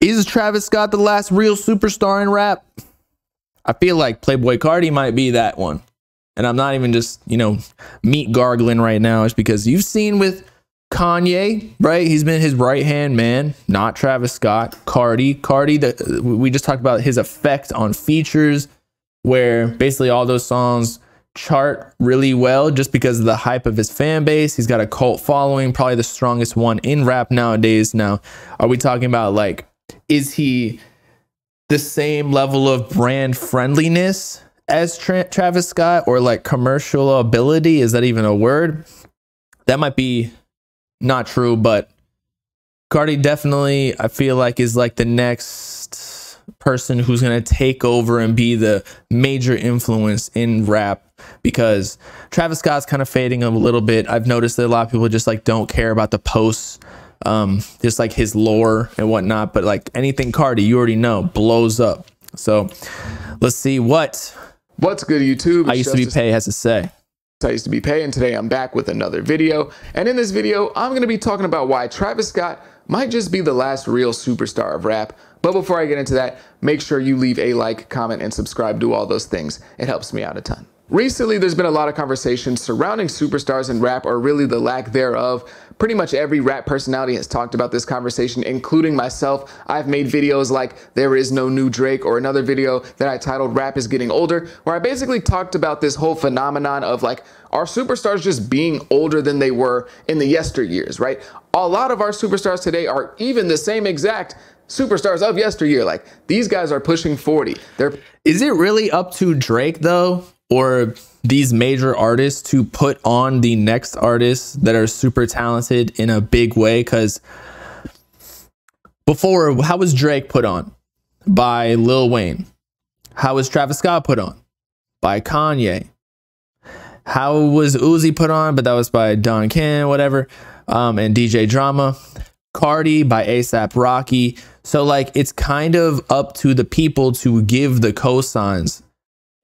Is Travis Scott the last real superstar in rap? I feel like Playboi Carti might be that one. And I'm not even just, you know, meat gargling right now. It's because you've seen with Kanye, right? He's been his right hand man, not Travis Scott. Carti, Carti, the, we just talked about his effect on features, where basically all those songs chart really well just because of the hype of his fan base. He's got a cult following, probably the strongest one in rap nowadays. Now, are we talking about like, is he the same level of brand friendliness as Tra- Travis Scott or like commercial ability? Is that even a word? That might be not true, but Carti definitely, I feel like, is like the next person who's going to take over and be the major influence in rap because Travis Scott's kind of fading a little bit. I've noticed that a lot of people just like don't care about the posts, um, just like his lore and whatnot. But like anything Carti, you already know, blows up. So let's see what What's good, YouTube? I used to be pay has to say. I used to be pay, and today I'm back with another video. And in this video, I'm going to be talking about why Travis Scott might just be the last real superstar of rap. But before I get into that, make sure you leave a like, comment, and subscribe. Do all those things. It helps me out a ton. Recently, there's been a lot of conversation surrounding superstars in rap, or really the lack thereof. Pretty much every rap personality has talked about this conversation, including myself. I've made videos like There Is No New Drake, or another video that I titled Rap is Getting Older, where I basically talked about this whole phenomenon of like, are superstars just being older than they were in the yesteryears, right? A lot of our superstars today are even the same exact superstars of yesteryear. Like these guys are pushing 40. They're Is it really up to Drake though? or these major artists to put on the next artists that are super talented in a big way because before how was drake put on by lil wayne how was travis scott put on by kanye how was uzi put on but that was by don ken whatever um, and dj drama carti by asap rocky so like it's kind of up to the people to give the cosigns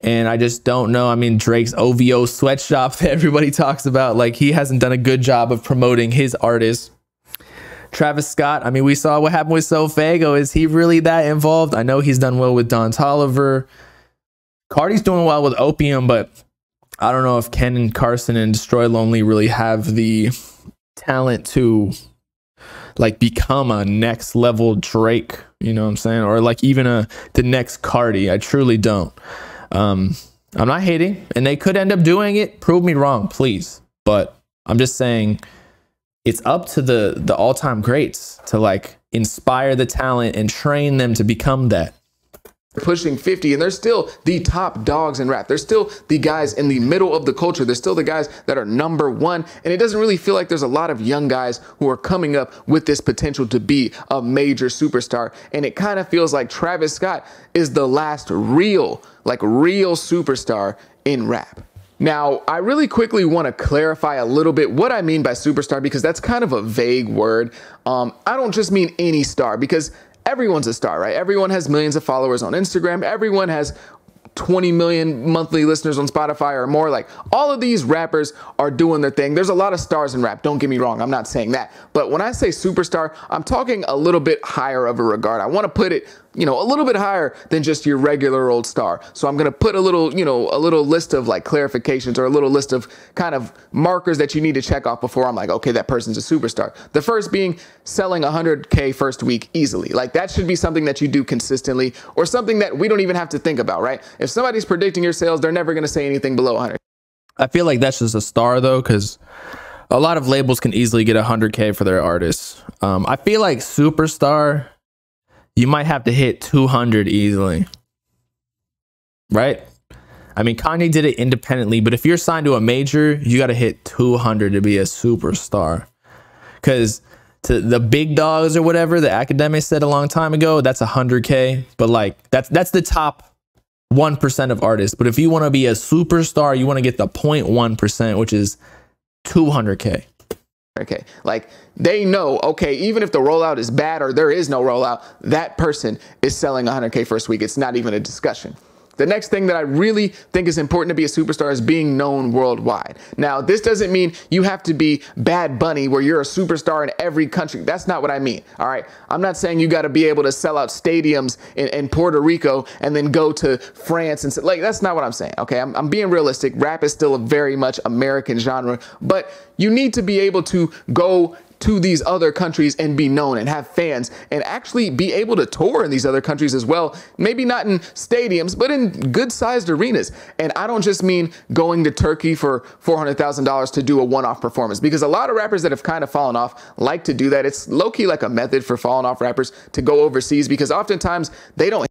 and I just don't know. I mean, Drake's OVO sweatshop that everybody talks about, like he hasn't done a good job of promoting his artists. Travis Scott, I mean, we saw what happened with SoFaygo. Is he really that involved? I know he's done well with Don Toliver. Carti's doing well with Opium, but I don't know if Ken and Carson and Destroy Lonely really have the talent to like become a next level Drake, you know what I'm saying? Or like even a the next Carti. I truly don't. Um, I'm not hating, and they could end up doing it. Prove me wrong, please. But I'm just saying it's up to the the all-time greats to like inspire the talent and train them to become that pushing 50 and they're still the top dogs in rap. They're still the guys in the middle of the culture. They're still the guys that are number one. And it doesn't really feel like there's a lot of young guys who are coming up with this potential to be a major superstar. And it kind of feels like Travis Scott is the last real, like real superstar in rap. Now, I really quickly want to clarify a little bit what I mean by superstar because that's kind of a vague word. Um, I don't just mean any star because everyone's a star, right? Everyone has millions of followers on Instagram. Everyone has 20 million monthly listeners on Spotify or more. Like all of these rappers are doing their thing. There's a lot of stars in rap. Don't get me wrong. I'm not saying that. But when I say superstar, I'm talking a little bit higher of a regard. I want to put it you know, a little bit higher than just your regular old star. So I'm going to put a little, you know, a little list of like clarifications or a little list of kind of markers that you need to check off before I'm like, okay, that person's a superstar. The first being selling 100K first week easily. Like that should be something that you do consistently or something that we don't even have to think about, right? If somebody's predicting your sales, they're never going to say anything below 100. I feel like that's just a star though, because a lot of labels can easily get 100K for their artists. Um, I feel like superstar you might have to hit 200 easily. Right? I mean, Kanye did it independently, but if you're signed to a major, you got to hit 200 to be a superstar. Because to the big dogs or whatever, the Akademiks said a long time ago, that's 100K. But like, that's, that's the top 1% of artists. But if you want to be a superstar, you want to get the 0.1%, which is 200K. Okay, like they know, okay, even if the rollout is bad or there is no rollout, that person is selling 100K first week. It's not even a discussion. The next thing that I really think is important to be a superstar is being known worldwide. Now, this doesn't mean you have to be Bad Bunny where you're a superstar in every country. That's not what I mean. All right. I'm not saying you got to be able to sell out stadiums in, in, Puerto Rico and then go to France and like that's not what I'm saying. Okay. I'm, I'm being realistic. Rap is still a very much American genre, but you need to be able to go to these other countries and be known and have fans and actually be able to tour in these other countries as well. Maybe not in stadiums, but in good sized arenas. And I don't just mean going to Turkey for $400,000 to do a one off performance because a lot of rappers that have kind of fallen off like to do that. It's low key like a method for falling off rappers to go overseas because oftentimes they don't.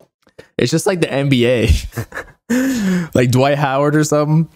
It's just like the NBA, like Dwight Howard or something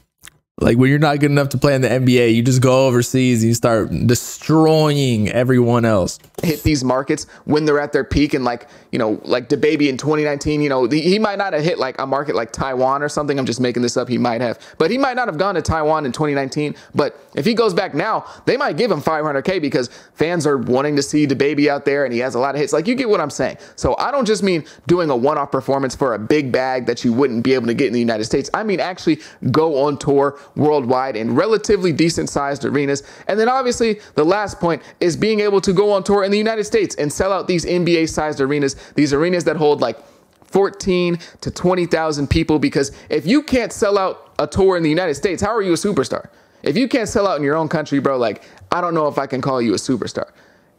like when you're not good enough to play in the NBA, you just go overseas and you start destroying everyone else. Hit these markets when they're at their peak, and like you know, like DaBaby in 2019, you know, he might not have hit like a market like Taiwan or something. I'm just making this up. He might have, but he might not have gone to Taiwan in 2019. But if he goes back now, they might give him 500k because fans are wanting to see DaBaby out there, and he has a lot of hits. Like you get what I'm saying. So I don't just mean doing a one-off performance for a big bag that you wouldn't be able to get in the United States. I mean actually go on tour worldwide in relatively decent sized arenas. And then obviously the last point is being able to go on tour in the United States and sell out these NBA sized arenas, these arenas that hold like 14 to 20,000 people because if you can't sell out a tour in the United States, how are you a superstar? If you can't sell out in your own country, bro, like I don't know if I can call you a superstar.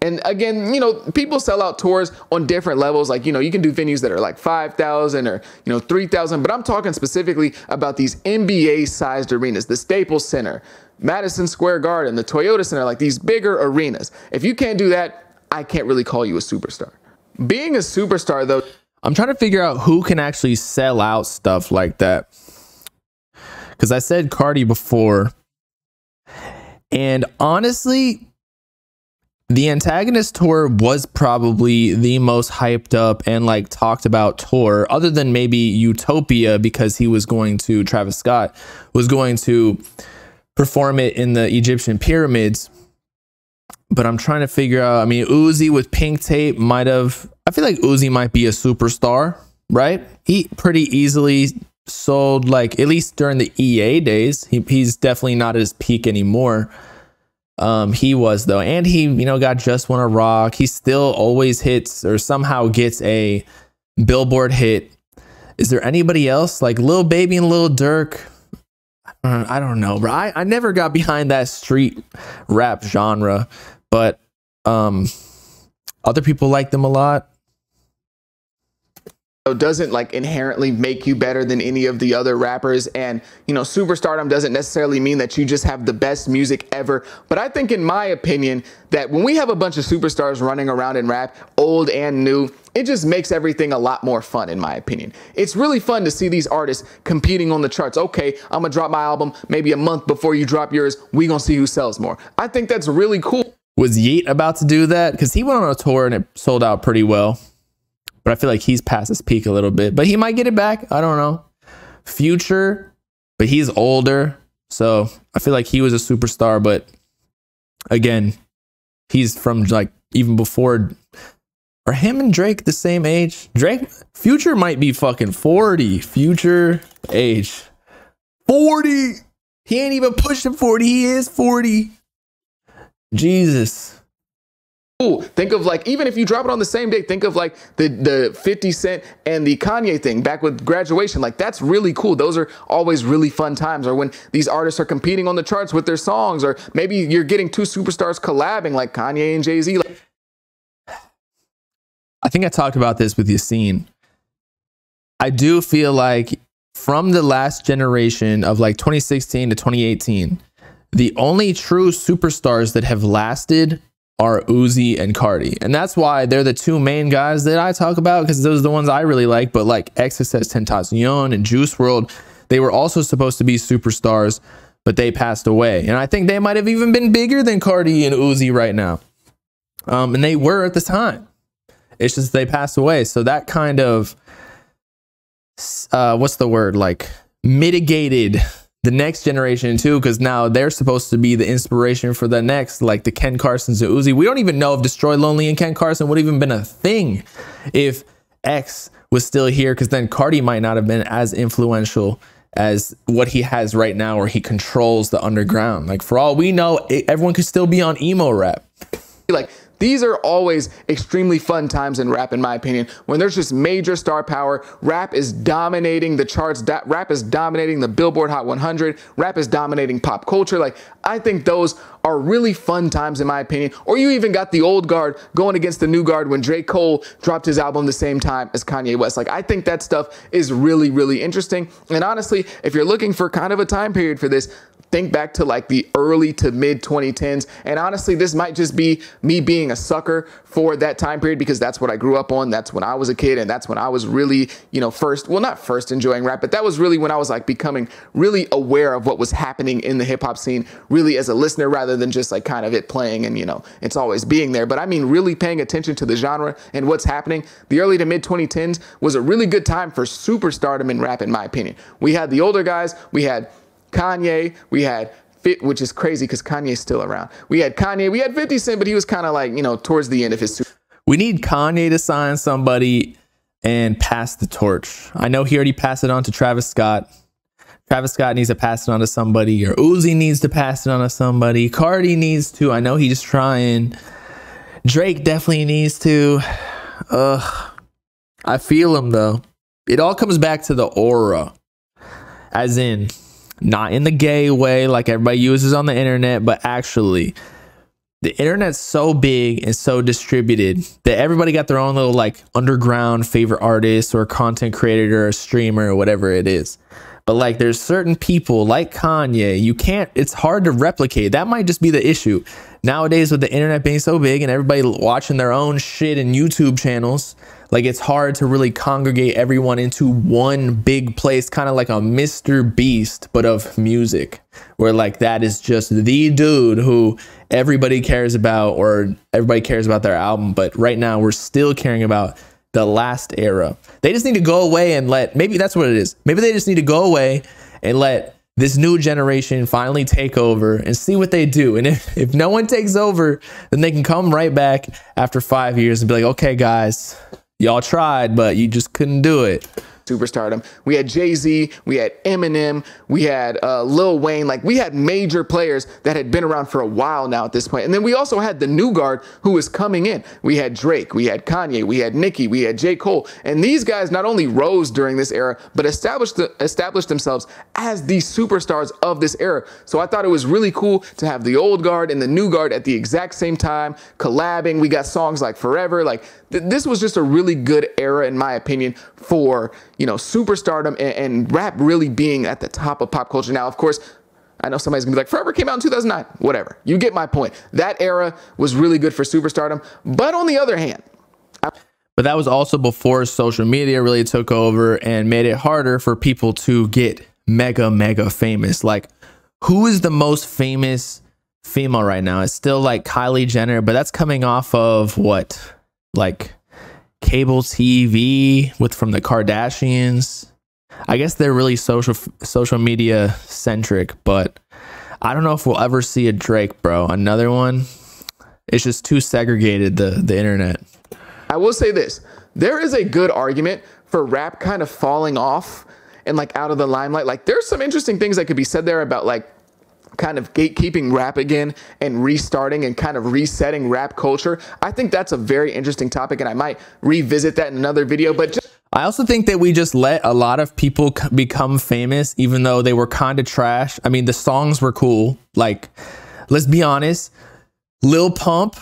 And again, you know, people sell out tours on different levels. Like, you know, you can do venues that are like 5,000 or, you know, 3,000. But I'm talking specifically about these NBA sized arenas, the Staples Center, Madison Square Garden, the Toyota Center, like these bigger arenas. If you can't do that, I can't really call you a superstar. Being a superstar, though, I'm trying to figure out who can actually sell out stuff like that. Because I said Carti before. And honestly, the antagonist tour was probably the most hyped up and like talked about tour other than maybe utopia because he was going to travis scott was going to perform it in the egyptian pyramids. But i'm trying to figure out i mean uzi with pink tape might have i feel like uzi might be a superstar right? He pretty easily sold like at least during the ea days. He, he's definitely not at his peak anymore um, he was though, and he you know got just wanna rock. He still always hits or somehow gets a Billboard hit. Is there anybody else like Lil Baby and Lil Durk? I don't know, bro. I, I never got behind that street rap genre, but um, other people like them a lot doesn't like inherently make you better than any of the other rappers. And you know superstardom doesn't necessarily mean that you just have the best music ever. But i think in my opinion that when we have a bunch of superstars running around in rap old and new it just makes everything a lot more fun in my opinion. It's really fun to see these artists competing on the charts. Okay i'm gonna drop my album maybe a month before you drop yours. We gonna see who sells more. I think that's really cool. Was Yeat about to do that? Because he went on a tour and it sold out pretty well but I feel like he's past his peak a little bit. But he might get it back. I don't know. Future, but he's older. So I feel like he was a superstar, but again, he's from like even before. Are him and Drake the same age? Drake, Future might be fucking 40. Future age 40. He ain't even pushing 40. He is 40. Jesus. Think of like even if you drop it on the same day, think of like the the 50 Cent and the Kanye thing back with graduation. Like that's really cool. Those are always really fun times. Or when these artists are competing on the charts with their songs, or maybe you're getting two superstars collabing like Kanye and Jay Z. Like- I think I talked about this with Yassine. I do feel like from the last generation of like 2016 to 2018, the only true superstars that have lasted are Uzi and Carti. And that's why they're the two main guys that I talk about because those are the ones I really like. But like XXXTentacion and Juice WRLD, they were also supposed to be superstars, but they passed away. And I think they might have even been bigger than Carti and Uzi right now. Um, and they were at the time. It's just they passed away. So that kind of, uh, what's the word? Like mitigated the next generation too, because now they're supposed to be the inspiration for the next, like the Ken Carsons and Uzi. We don't even know if Destroy Lonely and Ken Carson would even been a thing if X was still here because then Carti might not have been as influential as what he has right now, where he controls the underground. Like for all we know, it, everyone could still be on emo rap. Like these are always extremely fun times in rap, in my opinion, when there's just major star power. Rap is dominating the charts. rap is dominating the Billboard Hot 100. Rap is dominating pop culture. Like, I think those are really fun times, in my opinion. Or you even got the old guard going against the new guard when Drake Cole dropped his album the same time as Kanye West. Like, I think that stuff is really, really interesting. And honestly, if you're looking for kind of a time period for this, think back to like the early to mid 2010s. And honestly, this might just be me being a sucker for that time period because that's what I grew up on. That's when I was a kid and that's when I was really, you know, first, well, not first enjoying rap, but that was really when I was like becoming really aware of what was happening in the hip hop scene, really as a listener rather than just like kind of it playing and, you know, it's always being there. But I mean, really paying attention to the genre and what's happening. The early to mid 2010s was a really good time for superstardom in rap, in my opinion. We had the older guys, we had Kanye, we had Fit, which is crazy because Kanye's still around. We had Kanye, we had 50 Cent, but he was kind of like, you know, towards the end of his. We need Kanye to sign somebody and pass the torch. I know he already passed it on to Travis Scott. Travis Scott needs to pass it on to somebody, or Uzi needs to pass it on to somebody. Carti needs to. I know he's just trying. Drake definitely needs to. Ugh. I feel him though. It all comes back to the aura. As in, not in the gay way like everybody uses on the internet, but actually the internet's so big and so distributed that everybody got their own little like underground favorite artist or content creator or streamer or whatever it is. But like there's certain people like Kanye, you can't it's hard to replicate. That might just be the issue. Nowadays with the internet being so big and everybody watching their own shit in YouTube channels, like it's hard to really congregate everyone into one big place, kind of like a Mr. Beast, but of music, where like that is just the dude who everybody cares about or everybody cares about their album. But right now we're still caring about the last era. They just need to go away and let maybe that's what it is. Maybe they just need to go away and let this new generation finally take over and see what they do. And if, if no one takes over, then they can come right back after five years and be like, okay, guys, y'all tried, but you just couldn't do it superstardom. We had Jay Z, we had Eminem, we had uh, Lil Wayne. Like we had major players that had been around for a while now at this point. And then we also had the new guard who was coming in. We had Drake, we had Kanye, we had Nicki, we had J. Cole. And these guys not only rose during this era, but established, the, established themselves as the superstars of this era. So I thought it was really cool to have the old guard and the new guard at the exact same time collabing. We got songs like Forever. Like th- this was just a really good era, in my opinion, for you know, superstardom and, and rap really being at the top of pop culture. Now, of course, I know somebody's gonna be like, Forever came out in 2009. Whatever. You get my point. That era was really good for superstardom. But on the other hand, I- but that was also before social media really took over and made it harder for people to get mega, mega famous. Like, who is the most famous female right now? It's still like Kylie Jenner, but that's coming off of what? Like cable TV with from the Kardashians. I guess they're really social social media centric, but I don't know if we'll ever see a Drake, bro. Another one. It's just too segregated the the internet. I will say this. There is a good argument for rap kind of falling off and like out of the limelight. Like there's some interesting things that could be said there about like kind of gatekeeping rap again and restarting and kind of resetting rap culture. I think that's a very interesting topic, and I might revisit that in another video. But just- I also think that we just let a lot of people become famous, even though they were kind of trash. I mean, the songs were cool. Like, let's be honest, Lil Pump.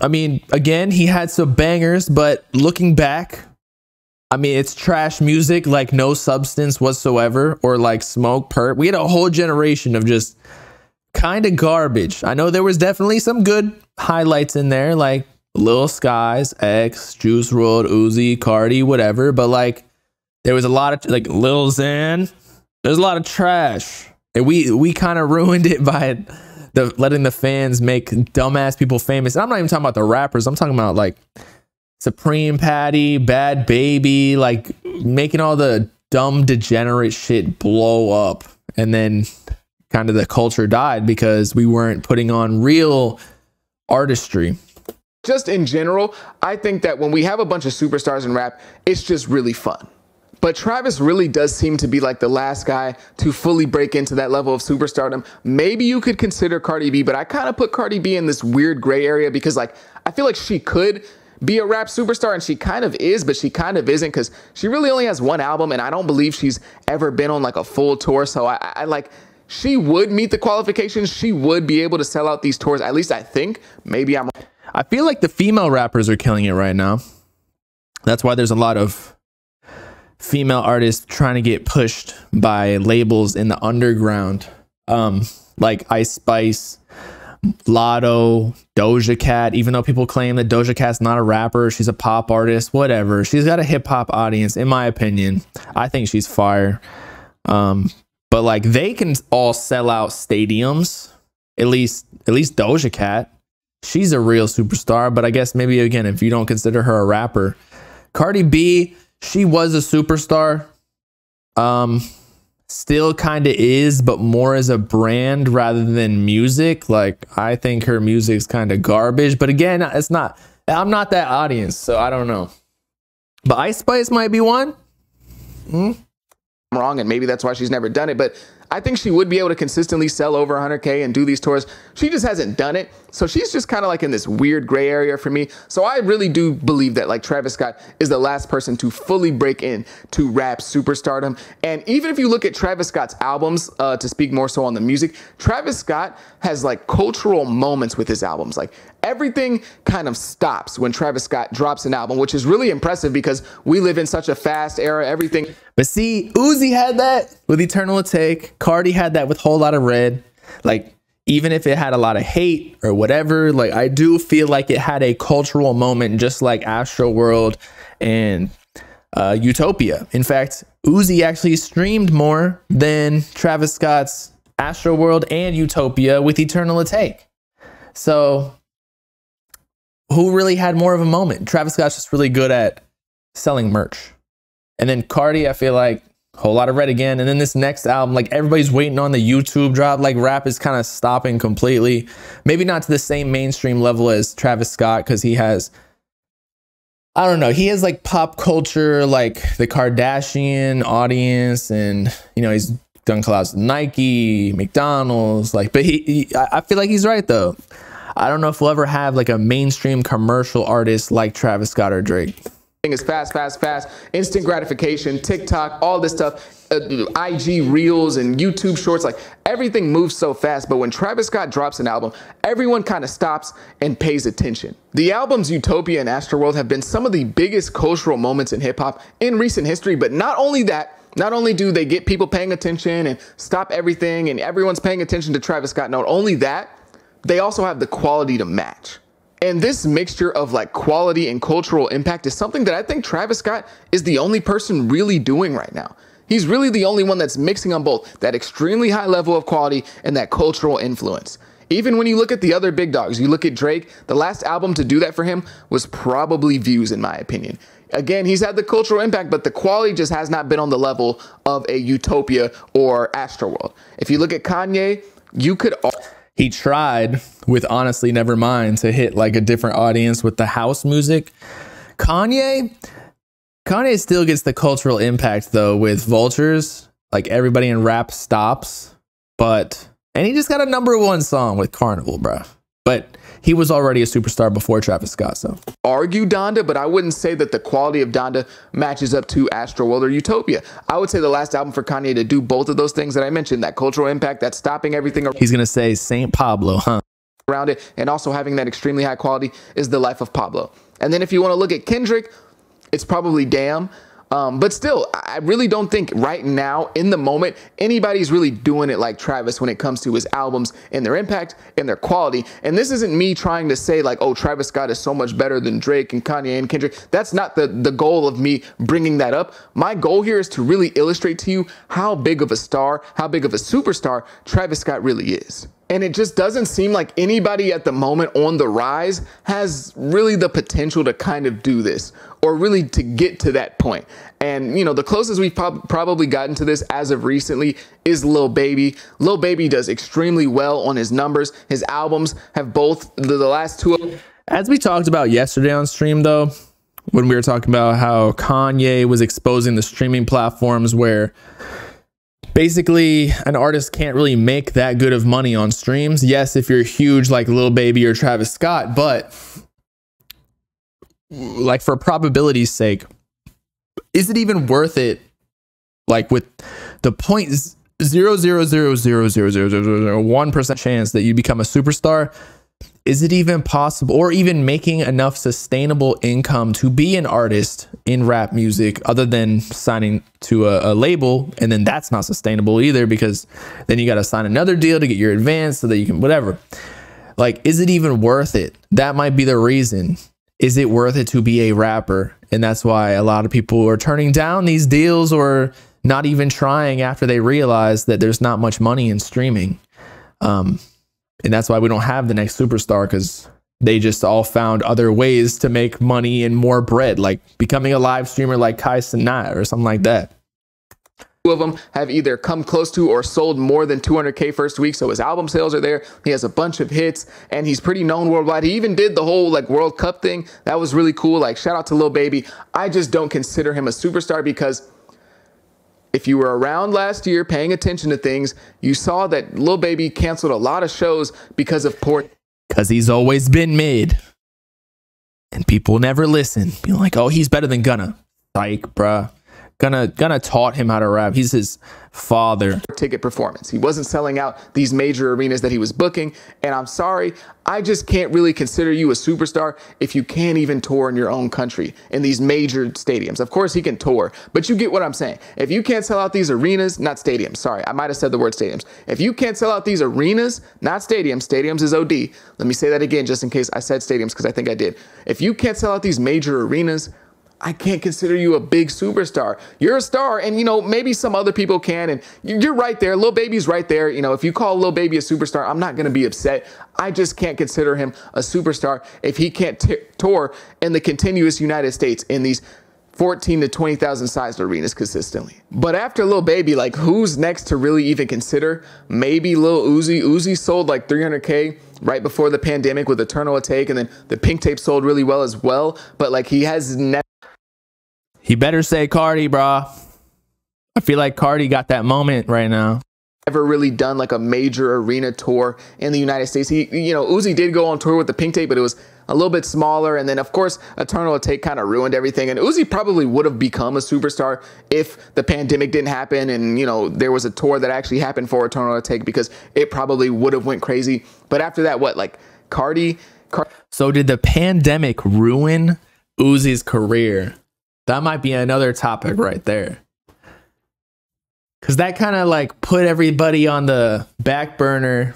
I mean, again, he had some bangers, but looking back, I mean, it's trash music, like no substance whatsoever, or like Smokepurpp. We had a whole generation of just kind of garbage. I know there was definitely some good highlights in there, like Lil Skies, X, Juice WRLD, Uzi, Carti, whatever. But like, there was a lot of like Lil Xan. There's a lot of trash, and we we kind of ruined it by the letting the fans make dumbass people famous. And I'm not even talking about the rappers. I'm talking about like Supreme Patty, Bhad Bhabie, like making all the dumb degenerate shit blow up. And then kind of the culture died because we weren't putting on real artistry. just in general, I think that when we have a bunch of superstars in rap, it's just really fun. But Travis really does seem to be like the last guy to fully break into that level of superstardom. Maybe you could consider Cardi B, but I kind of put Cardi B in this weird gray area because like I feel like she could be a rap superstar and she kind of is, but she kind of isn't because she really only has one album and I don't believe she's ever been on like a full tour. So I, I like she would meet the qualifications. She would be able to sell out these tours. At least I think. Maybe I'm I feel like the female rappers are killing it right now. That's why there's a lot of female artists trying to get pushed by labels in the underground, um, like Ice Spice, Latto, Doja Cat. Even though people claim that Doja Cat's not a rapper, she's a pop artist, whatever. She's got a hip hop audience, in my opinion. I think she's fire. Um, but like they can all sell out stadiums. At least, at least Doja Cat. She's a real superstar. But I guess maybe again, if you don't consider her a rapper, Cardi B she was a superstar. Um, still kind of is, but more as a brand rather than music. Like I think her music's kind of garbage, but again, it's not. I'm not that audience, so I don't know. But Ice Spice might be one. Hmm? I'm wrong, and maybe that's why she's never done it. But I think she would be able to consistently sell over 100K and do these tours. She just hasn't done it. So she's just kind of like in this weird gray area for me. So I really do believe that like Travis Scott is the last person to fully break in to rap superstardom. And even if you look at Travis Scott's albums, uh, to speak more so on the music, Travis Scott has like cultural moments with his albums. Like everything kind of stops when Travis Scott drops an album, which is really impressive because we live in such a fast era. Everything. But see, Uzi had that with Eternal Atake. Carti had that with Whole Lotta Red. Like, even if it had a lot of hate or whatever, like, I do feel like it had a cultural moment, just like Astroworld and uh, Utopia. In fact, Uzi actually streamed more than Travis Scott's Astroworld and Utopia with Eternal Atake. So, who really had more of a moment? Travis Scott's just really good at selling merch. And then Carti, I feel like a whole lot of red again. And then this next album, like everybody's waiting on the YouTube drop. Like rap is kind of stopping completely. Maybe not to the same mainstream level as Travis Scott because he has, I don't know, he has like pop culture, like the Kardashian audience, and you know he's done collabs with Nike, McDonald's, like. But he, he I feel like he's right though. I don't know if we'll ever have like a mainstream commercial artist like Travis Scott or Drake is fast, fast, fast, instant gratification, TikTok, all this stuff, uh, IG Reels and YouTube Shorts, like everything moves so fast. But when Travis Scott drops an album, everyone kind of stops and pays attention. The albums Utopia and Astroworld have been some of the biggest cultural moments in hip hop in recent history. But not only that, not only do they get people paying attention and stop everything and everyone's paying attention to Travis Scott, not only that, they also have the quality to match. And this mixture of like quality and cultural impact is something that I think Travis Scott is the only person really doing right now. He's really the only one that's mixing on both that extremely high level of quality and that cultural influence. Even when you look at the other big dogs, you look at Drake, the last album to do that for him was probably Views, in my opinion. Again, he's had the cultural impact, but the quality just has not been on the level of a Utopia or Astroworld. If you look at Kanye, you could he tried with honestly never mind to hit like a different audience with the house music. Kanye kanye still gets the cultural impact though with vultures. Like everybody in rap stops. But and he just got a number one song with carnival bro but he was already a superstar before Travis Scott. So argue Donda, but I wouldn't say that the quality of Donda matches up to Astroworld or Utopia. I would say the last album for Kanye to do both of those things that I mentioned, that cultural impact, that stopping everything. He's gonna say Saint Pablo, huh? Around it, and also having that extremely high quality is the life of Pablo. And then if you want to look at Kendrick, it's probably Damn. Um, but still, I really don't think right now, in the moment, anybody's really doing it like Travis when it comes to his albums and their impact and their quality. And this isn't me trying to say like, oh, Travis Scott is so much better than Drake and Kanye and Kendrick. That's not the, the goal of me bringing that up. My goal here is to really illustrate to you how big of a star, how big of a superstar Travis Scott really is. And it just doesn't seem like anybody at the moment on the rise has really the potential to kind of do this or really to get to that point. And, you know, the closest we've prob- probably gotten to this as of recently is Lil Baby. Lil Baby does extremely well on his numbers. His albums have both, the, the last two. As we talked about yesterday on stream, though, when we were talking about how Kanye was exposing the streaming platforms where basically an artist can't really make that good of money on streams. Yes, if you're huge like Lil Baby or Travis Scott, but like for probability's sake, is it even worth it? Like with the point zero zero zero zero zero zero zero one percent chance that you become a superstar is it even possible or even making enough sustainable income to be an artist in rap music other than signing to a, a label? And then that's not sustainable either because then you got to sign another deal to get your advance so that you can whatever. Like is it even worth it? That might be the reason. Is it worth it to be a rapper? And that's why a lot of people are turning down these deals or not even trying after they realize that there's not much money in streaming. Um, and that's why we don't have the next superstar because they just all found other ways to make money and more bread, like becoming a live streamer like Kai Cenat or something like that. Two of them have either come close to or sold more than 200k first week, so his album sales are there. He has a bunch of hits, and he's pretty known worldwide. He even did the whole like World Cup thing. That was really cool. Like shout out to Lil Baby. I just don't consider him a superstar because if you were around last year paying attention to things, you saw that Lil Baby canceled a lot of shows because of poor. Because he's always been mid. And people never listen. Being like, oh, he's better than Gunna. Psych, bruh. Gunna, Gunna taught him how to rap. He's his father. Ticket performance. He wasn't selling out these major arenas that he was booking. And I'm sorry, I just can't really consider you a superstar if you can't even tour in your own country in these major stadiums. Of course, he can tour, but you get what I'm saying. If you can't sell out these arenas, not stadiums, sorry, I might have said the word stadiums. If you can't sell out these arenas, not stadiums, stadiums is OD. Let me say that again just in case I said stadiums because I think I did. If you can't sell out these major arenas, I can't consider you a big superstar. You're a star, and you know maybe some other people can. And you're right there. Lil Baby's right there. You know, if you call Lil Baby a superstar, I'm not gonna be upset. I just can't consider him a superstar if he can't tour in the continuous United States in these 14 to 20,000 sized arenas consistently. But after Lil Baby, like who's next to really even consider? Maybe Lil Uzi. Uzi sold like 300K right before the pandemic with Eternal Atake, and then the pink tape sold really well as well. But like he has never he better say Carti, bro. I feel like Carti got that moment right now. Ever really done like a major arena tour in the United States. He, you know, Uzi did go on tour with the Pink Tape, but it was a little bit smaller. And then, of course, Eternal Atake kind of ruined everything. And Uzi probably would have become a superstar if the pandemic didn't happen and, you know, there was a tour that actually happened for Eternal Atake because it probably would have went crazy. But after that, what, like Carti? Car- so did the pandemic ruin Uzi's career? That might be another topic right there. Cause that kind of like put everybody on the back burner,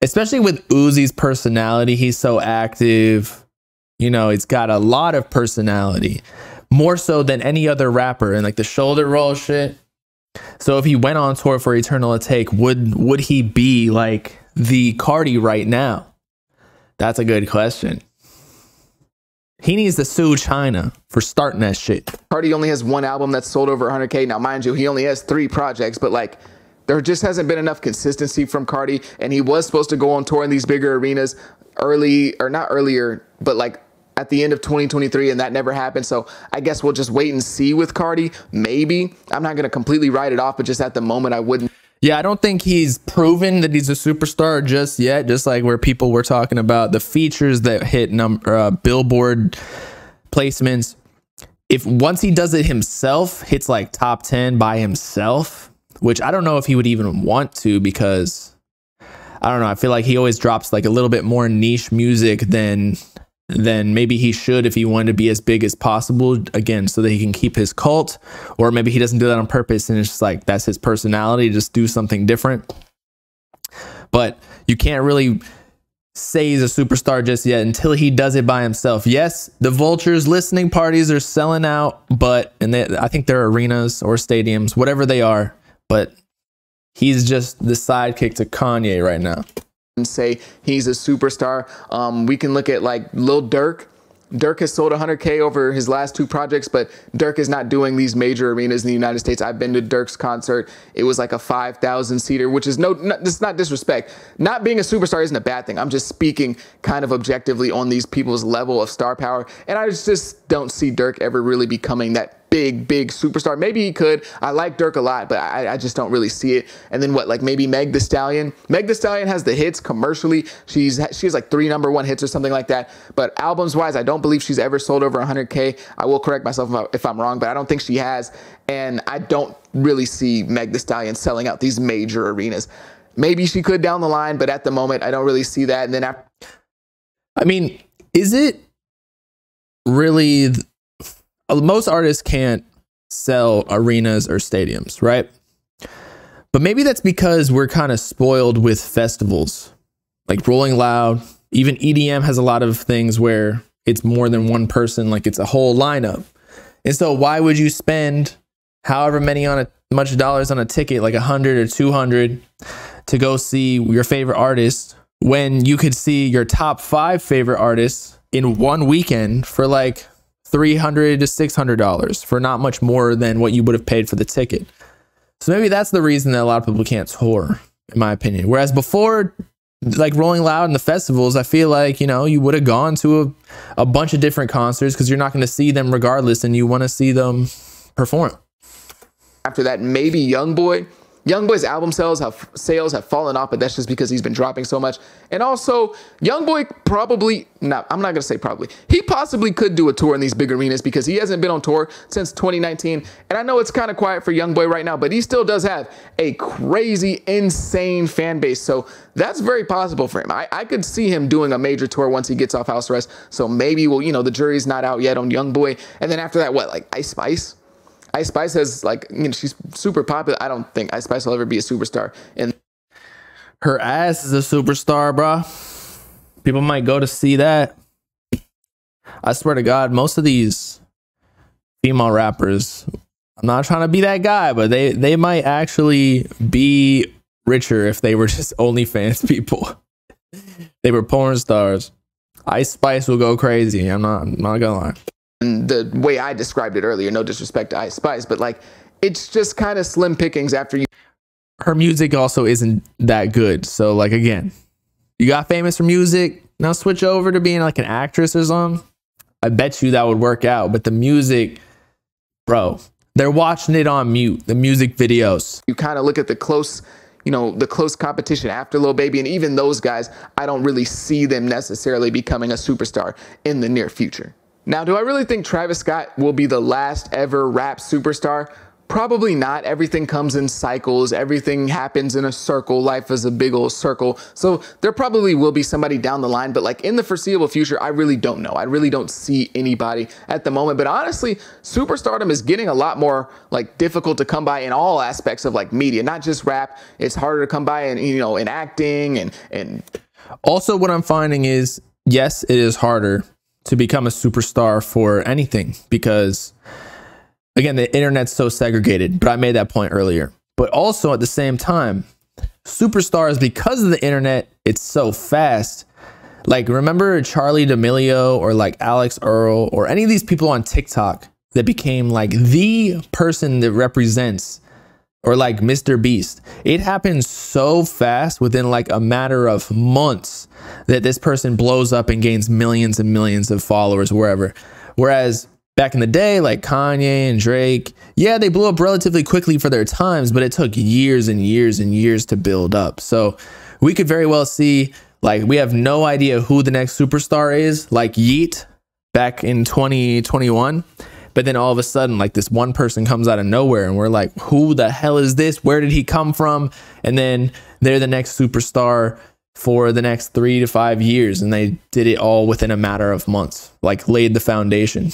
especially with Uzi's personality. He's so active. You know, he's got a lot of personality, more so than any other rapper, and like the shoulder roll shit. So if he went on tour for Eternal Atake, would would he be like the Carti right now? That's a good question. He needs to sue China for starting that shit. Carti only has one album that's sold over 100K. Now, mind you, he only has three projects, but like, there just hasn't been enough consistency from Carti. And he was supposed to go on tour in these bigger arenas early, or not earlier, but like at the end of 2023, and that never happened. So I guess we'll just wait and see with Carti. Maybe. I'm not going to completely write it off, but just at the moment, I wouldn't. Yeah, I don't think he's proven that he's a superstar just yet. Just like where people were talking about the features that hit number uh, Billboard placements. If once he does it himself, hits like top ten by himself, which I don't know if he would even want to because I don't know. I feel like he always drops like a little bit more niche music than then maybe he should if he wanted to be as big as possible again so that he can keep his cult. Or maybe he doesn't do that on purpose and it's just like that's his personality just do something different. But you can't really say he's a superstar just yet until he does it by himself. Yes the vultures listening parties are selling out but and they, i think they're arenas or stadiums whatever they are but he's just the sidekick to kanye right now and say he's a superstar. Um, we can look at like Lil Durk. Dirk has sold 100K over his last two projects, but Durk is not doing these major arenas in the United States. I've been to Durk's concert. It was like a 5,000 seater, which is no, this is not disrespect. Not being a superstar isn't a bad thing. I'm just speaking kind of objectively on these people's level of star power. And I just don't see Durk ever really becoming that big, big superstar. Maybe he could. I like Durk a lot, but I, I, just don't really see it. And then what, like maybe Meg The Stallion? Meg The Stallion has the hits commercially. She's she has like three number one hits or something like that. But albums wise, I don't believe she's ever sold over 100K. I will correct myself if, I'm wrong, but I don't think she has. And I don't really see Meg The Stallion selling out these major arenas. Maybe she could down the line, but at the moment, I don't really see that. And then after. I mean, is it really Uh, most artists can't sell arenas or stadiums, right? But maybe that's because we're kind of spoiled with festivals like Rolling Loud. Even EDM has a lot of things where it's more than one person, like it's a whole lineup. And so, why would you spend however many on a much dollars on a ticket, like a hundred or two hundred, to go see your favorite artist when you could see your top five favorite artists in one weekend for like 300 to 600 dollars for not much more than what you would have paid for the ticket. So maybe that's the reason that a lot of people can't tour in my opinion. Whereas before like rolling loud in the festivals i feel like you know you would have gone to a, a bunch of different concerts because you're not going to see them regardless and you want to see them perform. After that maybe Youngboy Youngboy's album sales have sales have fallen off, but that's just because he's been dropping so much. And also, Youngboy probably not. I'm not gonna say probably. He possibly could do a tour in these big arenas because he hasn't been on tour since 2019. And I know it's kind of quiet for Youngboy right now, but he still does have a crazy, insane fan base. So that's very possible for him. I, I could see him doing a major tour once he gets off house arrest. So maybe well, you know, the jury's not out yet on Youngboy. And then after that, what like Ice Spice? Ice Spice has like you know she's super popular. I don't think Ice Spice will ever be a superstar. And her ass is a superstar, bro. People might go to see that. I swear to God, most of these female rappers, I'm not trying to be that guy, but they they might actually be richer if they were just OnlyFans people. they were porn stars. Ice Spice will go crazy. I'm not. I'm not gonna lie the way I described it earlier, no disrespect to Ice Spice, but like it's just kind of slim pickings after you. Her music also isn't that good. So like again, you got famous for music, now switch over to being like an actress or something. I bet you that would work out. But the music, bro, they're watching it on mute. The music videos. You kind of look at the close you know, the close competition after Lil Baby, and even those guys, I don't really see them necessarily becoming a superstar in the near future. Now, do I really think Travis Scott will be the last ever rap superstar? Probably not. Everything comes in cycles. Everything happens in a circle. Life is a big old circle. So there probably will be somebody down the line, but like in the foreseeable future, I really don't know. I really don't see anybody at the moment. But honestly, superstardom is getting a lot more like difficult to come by in all aspects of like media, not just rap. It's harder to come by in, you know, in acting and, and also what I'm finding is yes, it is harder to become a superstar for anything because again the internet's so segregated but i made that point earlier. But also at the same time superstars because of the internet it's so fast. Like remember charli d'amelio or like alix earle or any of these people on tiktok that became like the person that represents or like Mr. Beast. It happens so fast within like a matter of months that this person blows up and gains millions and millions of followers wherever. Whereas back in the day, like Kanye and Drake, yeah, they blew up relatively quickly for their times, but it took years and years and years to build up. So we could very well see, like, we have no idea who the next superstar is, like Yeat back in 2021. But then all of a sudden, like this one person comes out of nowhere, and we're like, who the hell is this? Where did he come from? And then they're the next superstar for the next three to five years. And they did it all within a matter of months, like laid the foundation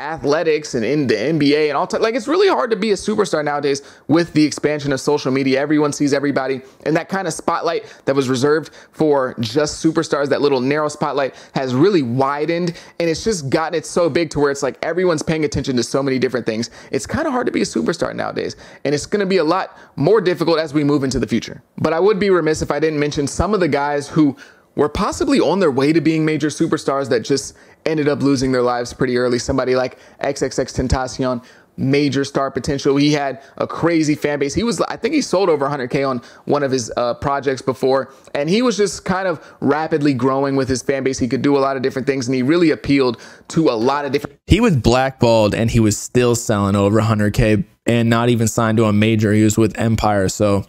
athletics and in the NBA and all t- like it's really hard to be a superstar nowadays with the expansion of social media. Everyone sees everybody, and that kind of spotlight that was reserved for just superstars, that little narrow spotlight has really widened, and it's just gotten it so big to where it's like everyone's paying attention to so many different things. It's kind of hard to be a superstar nowadays, and it's going to be a lot more difficult as we move into the future. But I would be remiss if I didn't mention some of the guys who were possibly on their way to being major superstars that just ended up losing their lives pretty early. Somebody like XXXTentacion, major star potential. He had a crazy fan base. He was, I think he sold over 100K on one of his uh, projects before, and he was just kind of rapidly growing with his fan base. He could do a lot of different things, and he really appealed to a lot of different. He was blackballed, and he was still selling over 100K and not even signed to a major. He was with Empire. So,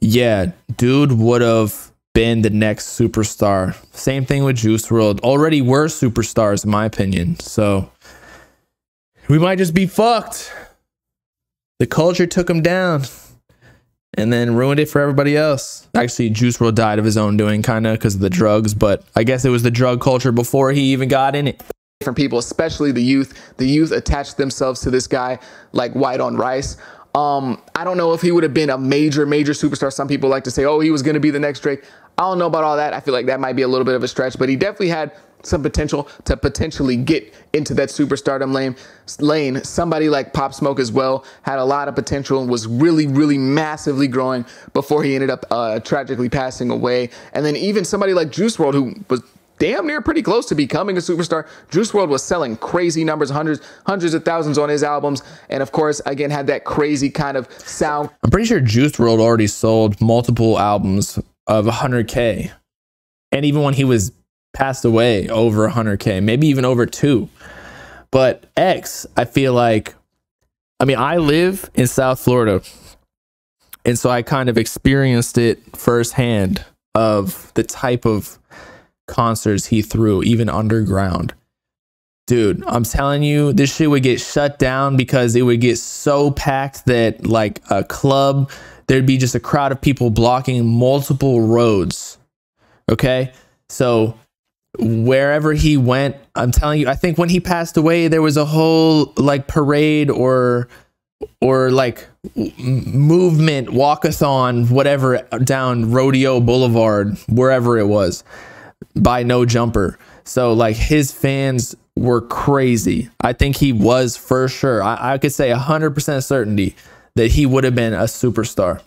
yeah, dude would have been the next superstar. Same thing with Juice WRLD. Already were superstars, in my opinion. So, we might just be fucked. The culture took him down and then ruined it for everybody else. Actually, Juice World died of his own doing, kind of because of the drugs, but I guess it was the drug culture before he even got in it. Different people, especially the youth. The youth attached themselves to this guy like white on rice. Um, I don't know if he would have been a major, major superstar. Some people like to say, oh, he was going to be the next Drake. I don't know about all that. I feel like that might be a little bit of a stretch, but he definitely had some potential to potentially get into that superstardom lane. Lane, somebody like Pop Smoke as well had a lot of potential and was really, really massively growing before he ended up uh, tragically passing away. And then even somebody like Juice WRLD, who was damn near pretty close to becoming a superstar. Juice WRLD was selling crazy numbers, hundreds, hundreds of thousands on his albums, and of course, again, had that crazy kind of sound. I'm pretty sure Juice WRLD already sold multiple albums of 100k, and even when he was passed away over 100K, maybe even over two. But X, I feel like, I mean, I live in South Florida. And so I kind of experienced it firsthand of the type of concerts he threw, even underground. Dude, I'm telling you, this shit would get shut down because it would get so packed that, like a club, there'd be just a crowd of people blocking multiple roads. Okay. So wherever he went i'm telling you i think when he passed away there was a whole like parade or or like movement walkathon whatever down rodeo boulevard wherever it was by no jumper so like his fans were crazy i think he was for sure i, I could say 100% certainty that he would have been a superstar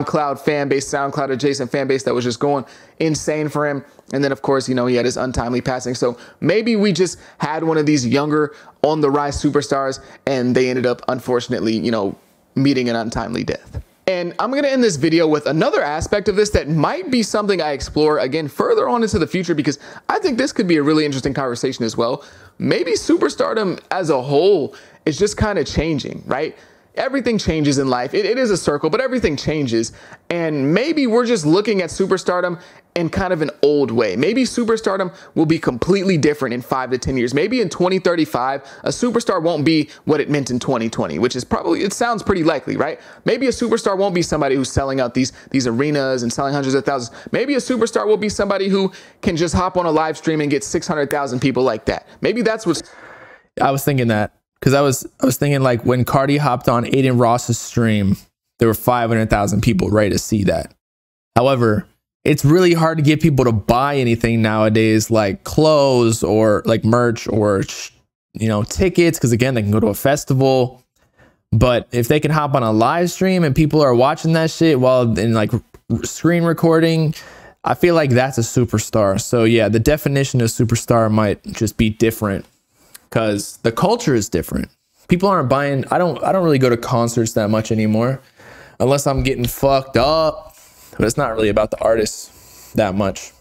SoundCloud fan base, SoundCloud adjacent fan base that was just going insane for him. And then, of course, you know, he had his untimely passing. So maybe we just had one of these younger on the rise superstars and they ended up, unfortunately, you know, meeting an untimely death. And I'm going to end this video with another aspect of this that might be something I explore again further on into the future because I think this could be a really interesting conversation as well. Maybe superstardom as a whole is just kind of changing, right? Everything changes in life. It, it is a circle, but everything changes. And maybe we're just looking at superstardom in kind of an old way. Maybe superstardom will be completely different in five to 10 years. Maybe in 2035, a superstar won't be what it meant in 2020, which is probably, it sounds pretty likely, right? Maybe a superstar won't be somebody who's selling out these, these arenas and selling hundreds of thousands. Maybe a superstar will be somebody who can just hop on a live stream and get 600,000 people like that. Maybe that's what's. I was thinking that because I was I was thinking like when Cardi hopped on Adin Ross's stream, there were five hundred thousand people ready to see that. However, it's really hard to get people to buy anything nowadays, like clothes or like merch or you know tickets, because again they can go to a festival. But if they can hop on a live stream and people are watching that shit while in like screen recording, I feel like that's a superstar. So yeah, the definition of superstar might just be different because the culture is different. People aren't buying. I don't. I don't really go to concerts that much anymore, unless I'm getting fucked up. But it's not really about the artists that much.